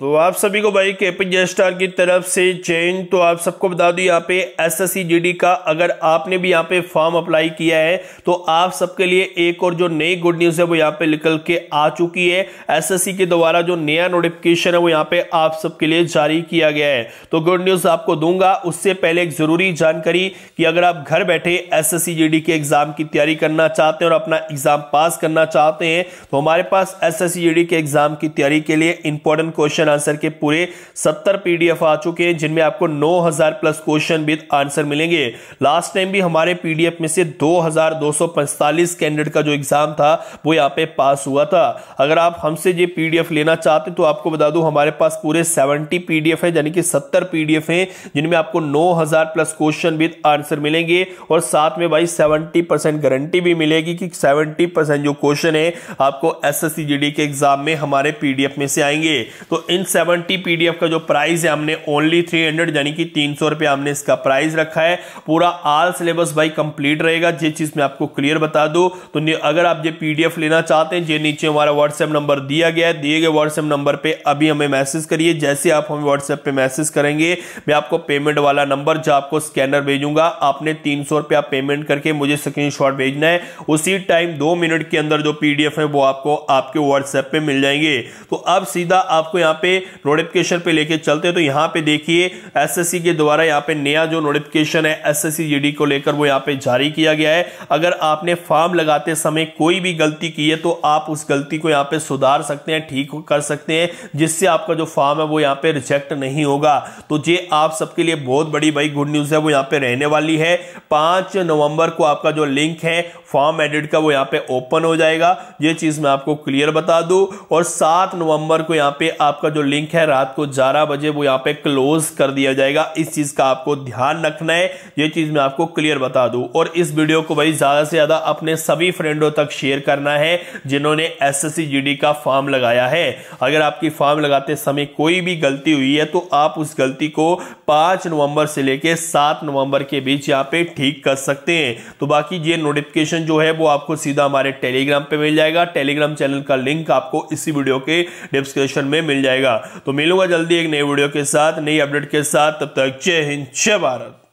तो आप सभी को भाई के स्टार की तरफ़ से चेंज तो आप सबको बता दूँ यहाँ पे एस एस का अगर आपने भी यहाँ पे फॉर्म अप्लाई किया है तो आप सबके लिए एक और जो नई गुड न्यूज़ है वो यहाँ पे निकल के आ चुकी है। एस एसएससी के द्वारा जो नया नोटिफिकेशन है वो यहाँ पे आप सबके लिए जारी किया गया है। तो गुड न्यूज़ आपको दूँगा, उससे पहले एक ज़रूरी जानकारी कि अगर आप घर बैठे एस एस के एग्ज़ाम की तैयारी करना चाहते हैं और अपना एग्ज़ाम पास करना चाहते हैं तो हमारे पास एस एस के एग्ज़ाम की तैयारी के लिए इंपॉर्टेंट क्वेश्चन क्वेश्चन आंसर के पूरे 70 पीडीएफ आ चुके हैं, जिनमें आपको 9000 प्लस क्वेश्चन विद आंसर मिलेंगे। लास्ट टाइम भी हमारे पीडीएफ में से 2245 कैंडिडेट का जो एग्ज़ाम था, वो यहाँ पे पास हुआ था। अगर आप हमसे ये पीडीएफ लेना चाहते तो आपको बता दूँ, हमारे पास पूरे 70 पीडीएफ है, यानी कि 70 पीडीएफ है, जिनमें आपको 9000 प्लस क्वेश्चन विद आंसर मिलेंगे। और साथ में भाई 70 परसेंट गारंटी भी मिलेगी कि 70 परसेंट जो क्वेश्चन है, आपको एस एस के एग्ज़ाम में हमारे पीडीएफ में से आएँगे। तो इन 70 पीडीएफ का जो प्राइस है, हमने ओनली 300 यानी कि तीन सौ रुपया हमने इसका प्राइस रखा है। पूरा आल सिलेबस भाई कंप्लीट रहेगा। ये चीज़ मैं आपको क्लियर बता दूँ तो अगर आप ये पीडीएफ लेना चाहते हैं, ये नीचे हमारा व्हाट्सएप नंबर दिया गया है, दिए गए व्हाट्सएप नंबर पे अभी हमें मैसेज करिए। जैसे आप हमें व्हाट्सएप पे मैसेज करेंगे, मैं आपको पेमेंट वाला नंबर जो आपको स्कैनर भेजूँगा, आपने तीन सौ पेमेंट करके मुझे स्क्रीन भेजना है। उसी टाइम दो मिनट के अंदर जो पीडीएफ है, वो आपको आपके व्हाट्सएप पे मिल जाएँगे। तो अब सीधा आपको यहाँ पे नोटिफिकेशन पे लेके चलते हैं। तो यहाँ पे देखिए एसएससी के द्वारा यहाँ पे नया जो नोटिफिकेशन है एसएससी जीडी को लेकर वो यहाँ पे जारी किया गया है। अगर आपने फॉर्म लगाते समय कोई भी गलती की है तो आप उस गलती को यहाँ पे सुधार सकते हैं, ठीक कर सकते हैं, जिससे आपका जो फॉर्म है वो यहाँ पे रिजेक्ट नहीं होगा। तो ये आप सबके लिए बहुत बड़ी भाई गुड न्यूज़ है, वो यहाँ पे रहने वाली है। पाँच नवंबर को आपका जो लिंक है फॉर्म एडिट का वो यहाँ पे ओपन हो जाएगा। ये चीज़ मैं आपको क्लियर बता दूँ। और सात नवंबर को यहाँ पे आपका जो लिंक है रात को ग्यारह बजे, वो यहाँ पे क्लोज कर दिया जाएगा। इस चीज़ का आपको ध्यान रखना है। ये चीज़ मैं आपको क्लियर बता दूँ। और इस वीडियो को भाई ज़्यादा से ज़्यादा अपने सभी फ्रेंडों तक शेयर करना है, जिन्होंने एस एस का फॉर्म लगाया है। अगर आपकी फॉर्म लगाते समय कोई भी गलती हुई है तो आप उस गलती को पाँच नवंबर से लेकर सात नवंबर के बीच यहाँ पे ठीक कर सकते हैं। तो बाकी ये नोटिफिकेशन जो है, वो आपको सीधा हमारे टेलीग्राम पे मिल जाएगा। टेलीग्राम चैनल का लिंक आपको इसी वीडियो के डिस्क्रिप्शन में मिल जाएगा तो मिलूँगा जल्दी एक नई वीडियो के साथ, नई अपडेट के साथ। तब तक जय हिंद, जय भारत।